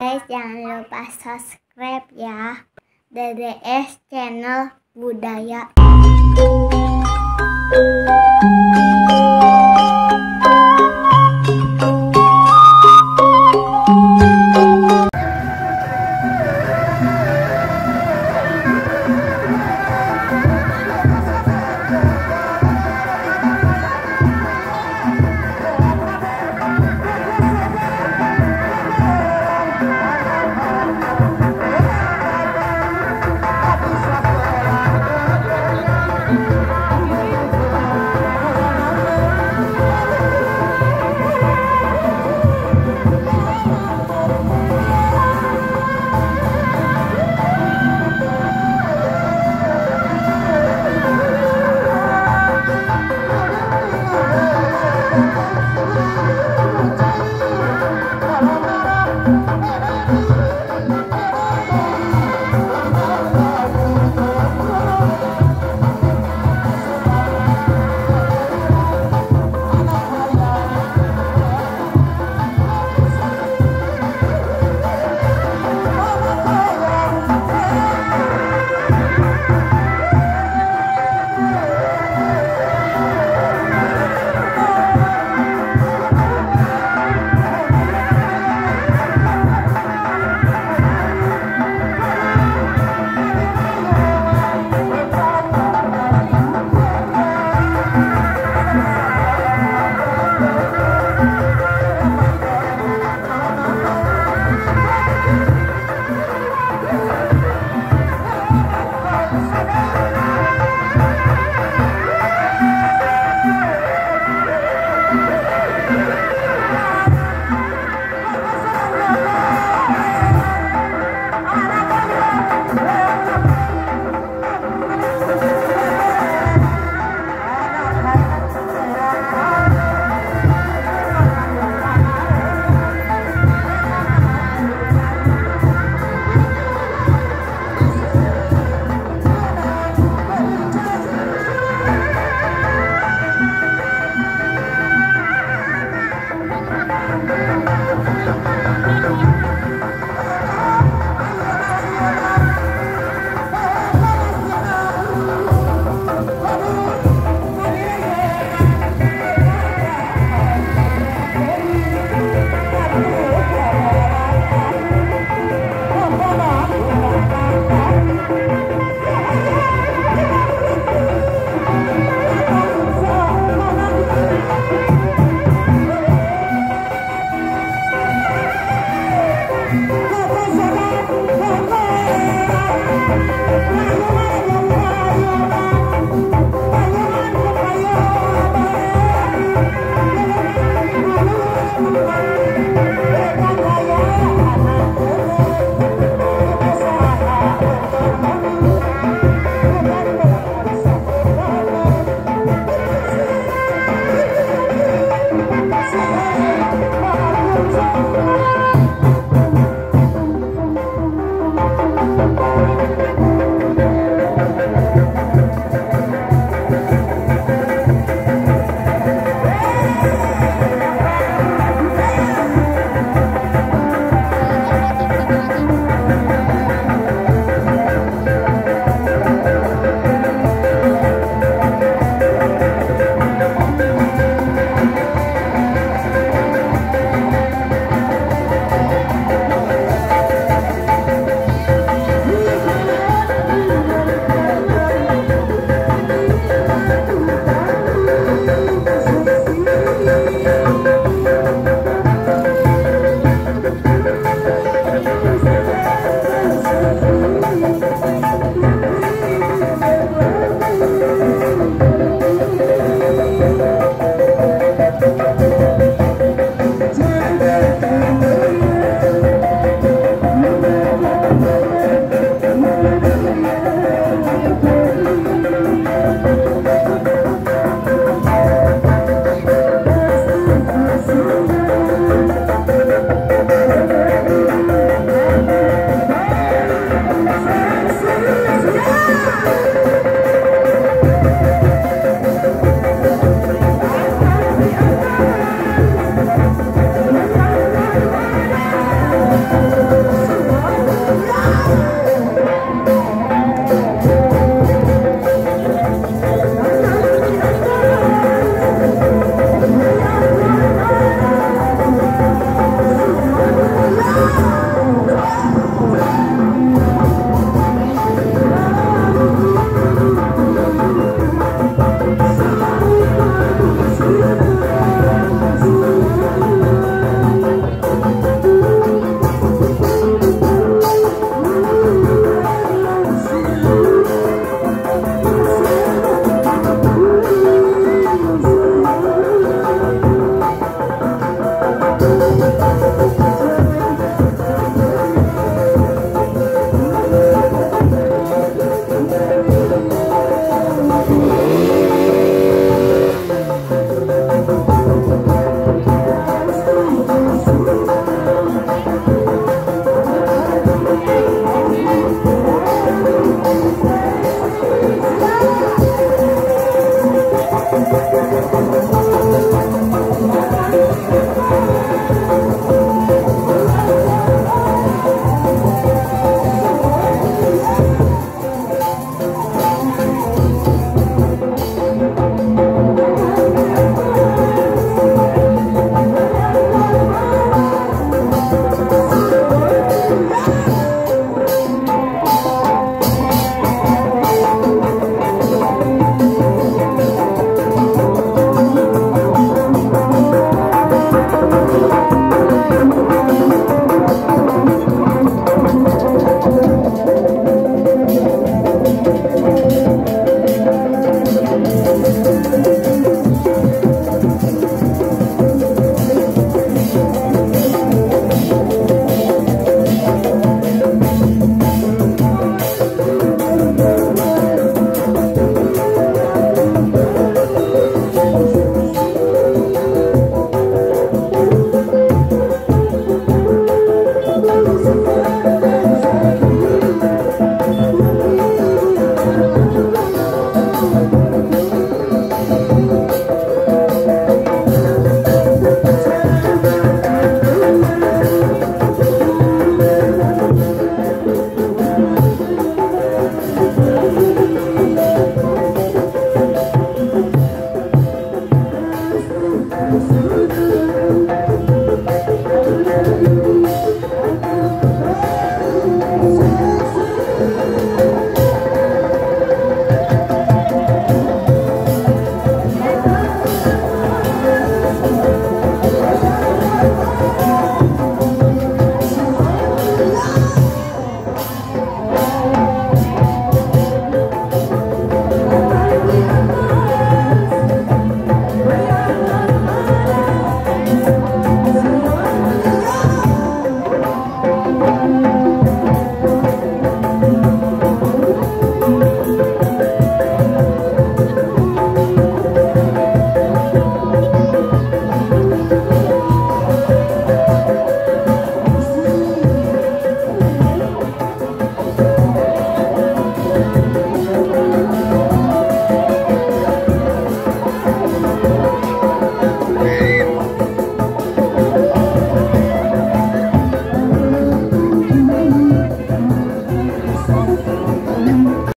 Guys, jangan lupa subscribe ya. DDS Channel Budaya.